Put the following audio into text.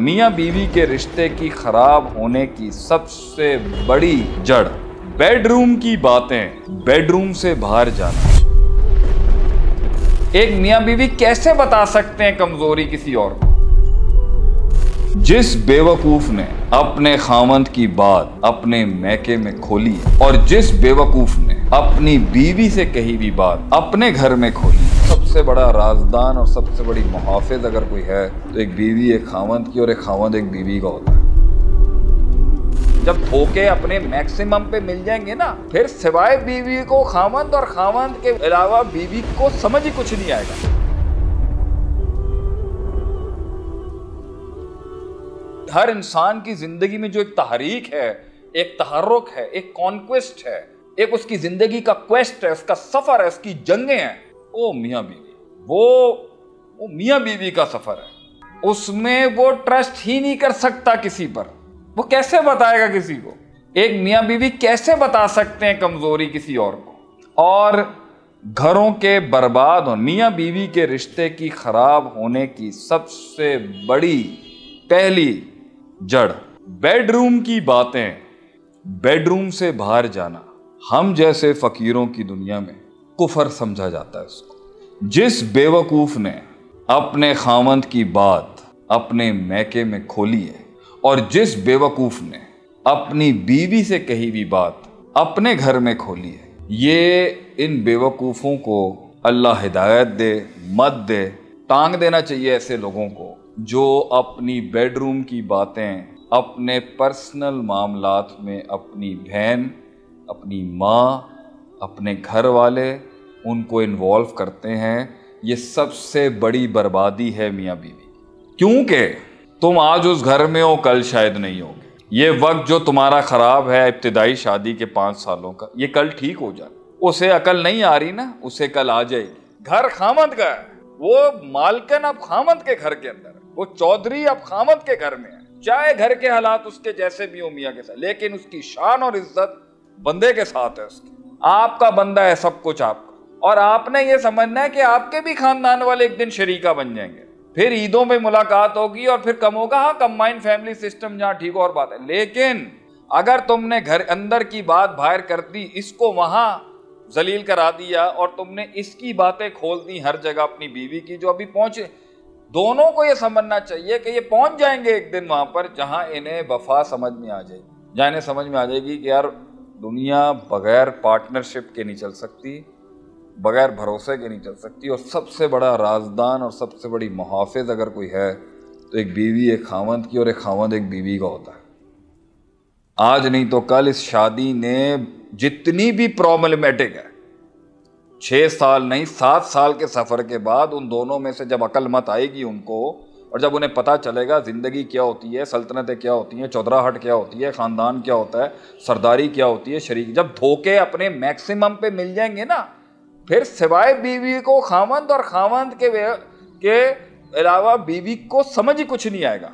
मियाँ बीवी के रिश्ते की खराब होने की सबसे बड़ी जड़ बेडरूम की बातें, बेडरूम से बाहर जाना। एक मियाँ बीवी कैसे बता सकते हैं कमज़ोरी किसी और को? जिस बेवकूफ़ ने अपने खामंद की बात अपने मैके में खोली और जिस बेवकूफ़ ने अपनी बीवी से कही भी बात अपने घर में खोली। सबसे बड़ा राजदान और सबसे बड़ी मुहाफिज अगर कोई है तो एक बीवी, एक खामंद की, और एक खामंद एक बीवी का होता है। जब धोखे अपने मैक्सिमम पे मिल जाएँगे ना, फिर सिवाय बीवी को खामंद और खामंद के अलावा बीवी को समझ ही कुछ नहीं आएगा। हर इंसान की ज़िंदगी में जो एक तहरीक है, एक तहरुक है, एक कॉन्क्वेस्ट है एक उसकी ज़िंदगी का क्वेस्ट है, उसका सफ़र है, उसकी जंगे हैं। ओ मियाँ बीवी, वो वो मियाँ बीवी का सफ़र है। उसमें वो ट्रस्ट ही नहीं कर सकता किसी पर। वो कैसे बताएगा किसी को? एक मियाँ बीवी कैसे बता सकते हैं कमज़ोरी किसी और को? और घरों के बर्बाद और मियाँ बीवी के रिश्ते की खराब होने की सबसे बड़ी पहली जड़ बेडरूम की बातें बेडरूम से बाहर जाना। हम जैसे फकीरों की दुनिया में कुफर समझा जाता है उसको। जिस बेवकूफ़ ने अपने खामंद की बात अपने मैके में खोली है, और जिस बेवकूफ़ ने अपनी बीवी से कही हुई बात अपने घर में खोली है, ये इन बेवकूफ़ों को अल्लाह हिदायत दे, मत दे, टांग देना चाहिए ऐसे लोगों को जो अपनी बेडरूम की बातें अपने पर्सनल मामलात में अपनी बहन अपनी माँ, अपने घर वाले उनको इन्वॉल्व करते हैं। ये सबसे बड़ी बर्बादी है मियाँ बीवी। क्योंकि तुम आज उस घर में हो, कल शायद नहीं होगे। ये वक्त जो तुम्हारा ख़राब है, इब्तदाई शादी के पाँच सालों का, ये कल ठीक हो जाए। उसे अकल नहीं आ रही ना, उसे कल आ जाएगी। घर खामद का है। वो मालकन अब खामद के घर के अंदर वो चौधरी अब खामद के घर में है। चाहे घर के हालात उसके जैसे भी हो मियाँ के साथ, लेकिन उसकी शान और इज़्ज़त बंदे के साथ है उसके। आपका बंदा है सब कुछ आपका। और आपने ये समझना है कि आपके भी खानदान वाले एक दिन शरीका बन जाएँगे। फिर ईदों में मुलाकात होगी और फिर कम होगा हाँ कंबाइंड फैमिली सिस्टम जहाँ ठीक और बात है। लेकिन अगर तुमने घर अंदर की बात बाहर कर दी, इसको वहाँ जलील करा दिया और तुमने इसकी बातें खोल दी, हर जगह अपनी बीवी की जो अभी पहुँचे, दोनों को ये समझना चाहिए कि ये पहुँच जाएँगे एक दिन वहाँ पर, जहाँ इन्हें वफा समझ में आ जाएगी। जहाँ इन्हें समझ में आ जाएगी कि यार दुनिया बगैर पार्टनरशिप के नहीं चल सकती, बगैर भरोसे के नहीं चल सकती। और सबसे बड़ा राजदान और सबसे बड़ी मुहाफ़ अगर कोई है तो एक बीवी, एक खावंद की, और एक खावंद एक बीवी का होता है। आज नहीं तो कल इस शादी ने जितनी भी प्रॉब्लमेटिक है छः साल नहीं, सात साल के सफ़र के बाद उन दोनों में से जब अकल मत आएगी उनको और जब उन्हें पता चलेगा ज़िंदगी क्या होती है, सल्तनतें क्या होती हैं, चौधराहट क्या होती है, ख़ानदान क्या होता है, सरदारी क्या होती है, शरीक, जब धोखे अपने मैक्सिमम पे मिल जाएँगे ना, फिर सिवाय बीवी को खामंद और खामंद के के अलावा बीवी को समझ ही कुछ नहीं आएगा।